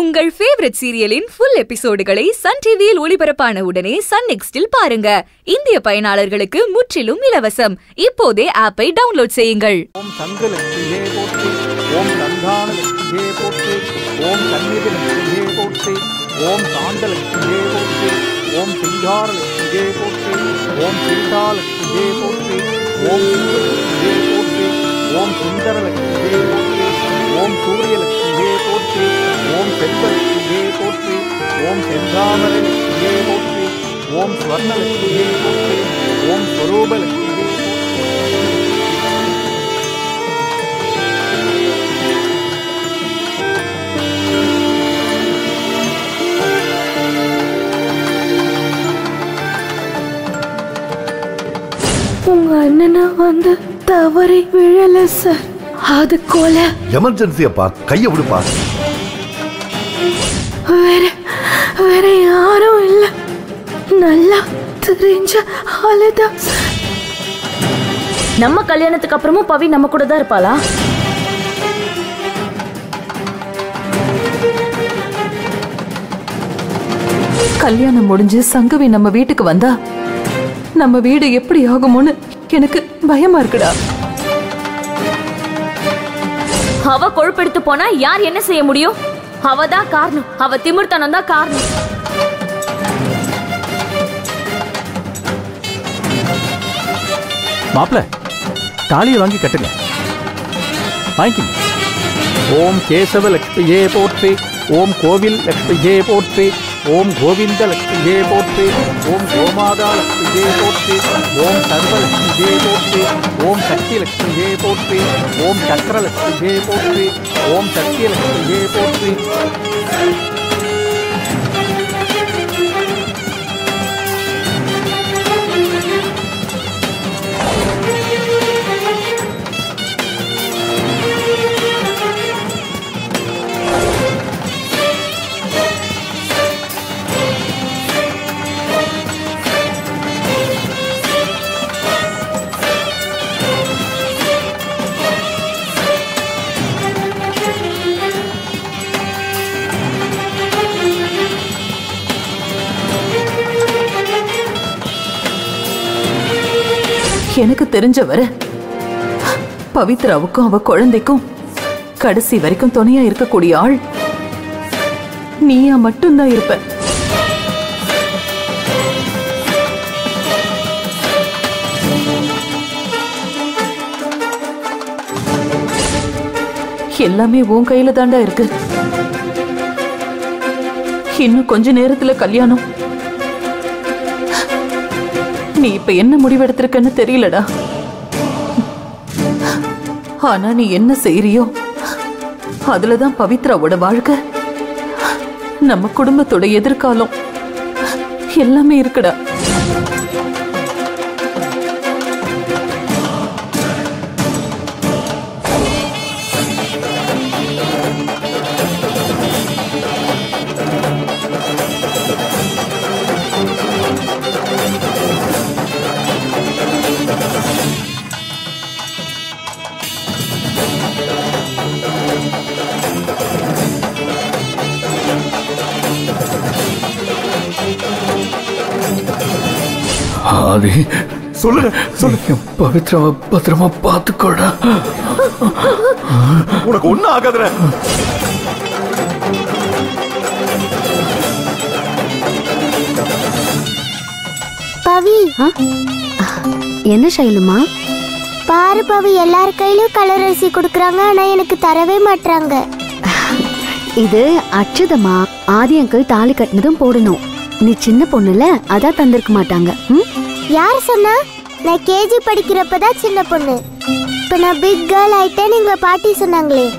உங்கள் ஃபேவரட் சீரியலின் ஃபுல் எபிசோடுகளை சன் டிவியில் ஒளிபரப்பான உடனே சன் நெக்ஸ்டில் பாருங்க. இந்திய பயனாளர்களுக்கு முற்றிலும் இலவசம். இப்போதே ஆப்பை டவுன்லோட் செய்யுங்கள். ஓம் சங்கலட்சுமியே போற்றி. ஓம் சந்தானலட்சுமியே போற்றி. ஓம் சந்நிதிலட்சுமியே போற்றி. ஓம் சாந்தலட்சுமியே போற்றி. ஓம் சிங்காரலட்சுமியே போற்றி. ஓம் சீதாலட்சுமியே போற்றி. ஓம் சூரியலட்சுமியே போற்றி. ஓம் சுந்தரலட்சுமியே போற்றி. ஓம் சூரியலட்சுமியே போற்றி ஓம் செல்வலட்சுமியே போற்றி ஓம் செந்தாமரலட்சுமியே போற்றி ஓம் ஸ்வர்ணலட்சுமியே போற்றி ஓம் ஸ்வரூபலட்சுமி போற்றி உங்க அண்ணனை வந்து தவறி விழல சார். அது கொலை. எமர்ஜென்சி அப்பா கையை விடுப்பா வேற வேற யாரும் இல்ல. நல்லா தெரிஞ்ச ஆளுதான் நம்ம கல்யாணத்துக்கு அப்புறமும் பவி நம்ம கூட தான் இருப்பாளா? கல்யாணம் முடிஞ்சு சங்கவி நம்ம வீட்டுக்கு வந்தா நம்ம வீடு எப்படி ஆகுமோன்னு எனக்கு பயமா இருக்குடா. அவ கொழுப்பெடுத்து போனா யார் என்ன செய்ய முடியும்? அவ தான் காரணம். அவ திமிர்த்தனம் தான் காரணம். மாப்பிள தாலியை வாங்கி கட்டுங்க. வாங்கிக்கோங்க. ஓம் கேசவ லட்சுமியே போற்றி. ஓம் கோவில் லக்ஷ்மியே போற்றி. ஓம் கோவிந்த லக்ஷ்மியே போற்றி. ஓம் கோமாதா லக்ஷ்மியே போற்றி. ஓம் சர்வ லக்ஷ்மியே போற்றி. ஓம் சக்தி லக்ஷ்மியே போற்றி. ஓம் சக்கர லக்ஷ்மியே போற்றி. ஓம் சக்தி லக்ஷ்மியே போற்றி. எனக்கு தெரிஞ்சவர பவித்ராவுக்கும் அவ குழந்தைக்கும் கடைசி வரைக்கும் துணையா இருக்கக்கூடிய ஆள் நீயா மட்டும்தான் இருப்ப. எல்லாமே உன் கையில தாண்டா இருக்கு. இன்னும் கொஞ்ச நேரத்துல கல்யாணம் நீ இப்ப என்ன முடிவெடுத்திருக்கன்னு தெரியலடா. ஆனா நீ என்ன செய்யறியோ அதுலதான் பவித்ராவோட வாழ்க்கை. நம்ம குடும்பத்தோட எதிர்காலம் எல்லாமே இருக்குடா. ஆதி சொல்லுங்க சொல்லுங்க. பவித்ராவை பத்திரமா பார்த்துக்கோடா. உனக்கு ஒண்ணும் ஆகாதுற பவி. என்ன சைலுமா பாரு பவி எல்லார் கையிலயும் கலர் அரிசி கொடுக்கறாங்க ஆனா எனக்கு தரவே மாட்றாங்க. இது அச்சுதமா ஆதி அங்கிள் தாலி கட்டினதும் போடணும். நீ சின்ன பொண்ணுல அதான் தந்திருக்க மாட்டாங்க. ம்? யார் சொன்னா? நான் கேஜி படிக்கிறப்பதான் சின்ன பொண்ணு. இப்ப நான் பிக் கேர்ள் ஆயிட்டேன்னு எங்க பாட்டி சொன்னாங்களே.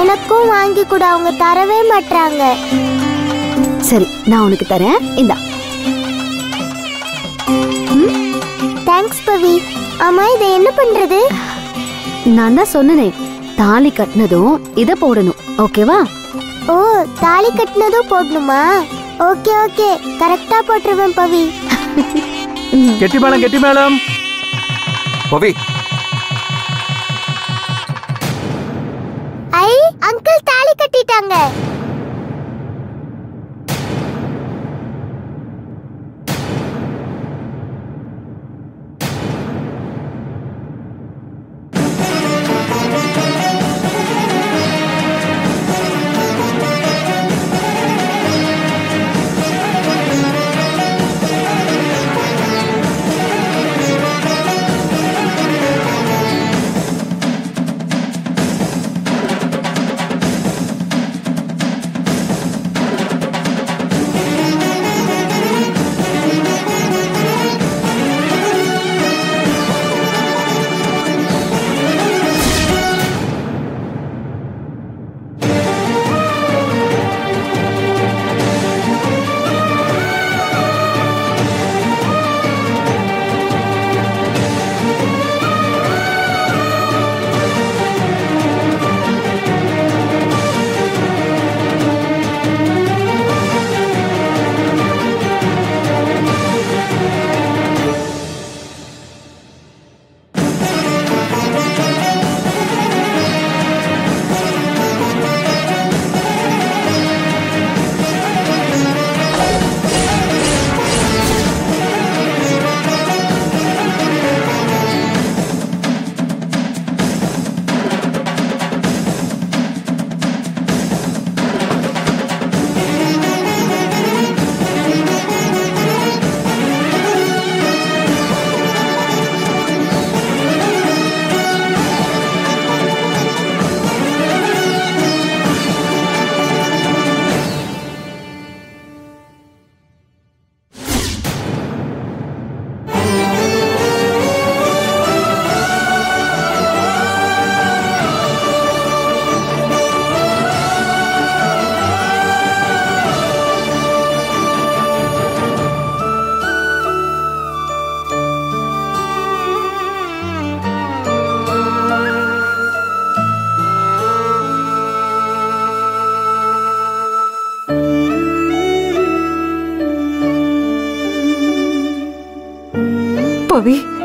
எனக்கும் வாங்கி கூட அவங்க தரவே மாட்றாங்க. சரி நான் உனக்கு தரேன். இந்தா. தேங்க்ஸ் பவி. ஆமா இதை என்ன பண்றது? நான் தான் சொன்னனே தாலி கட்டினதும் இத போடணும். ஓகேவா? ஓ தாலி கட்டினதும் போடணுமா? Okay okay. கரெக்டா போட்டுருவேன் பவி. கெட்டி மேளம் கெட்டி மேளம். பவி. ஐ அங்கிள் தாலி கட்டிட்டாங்க. பவி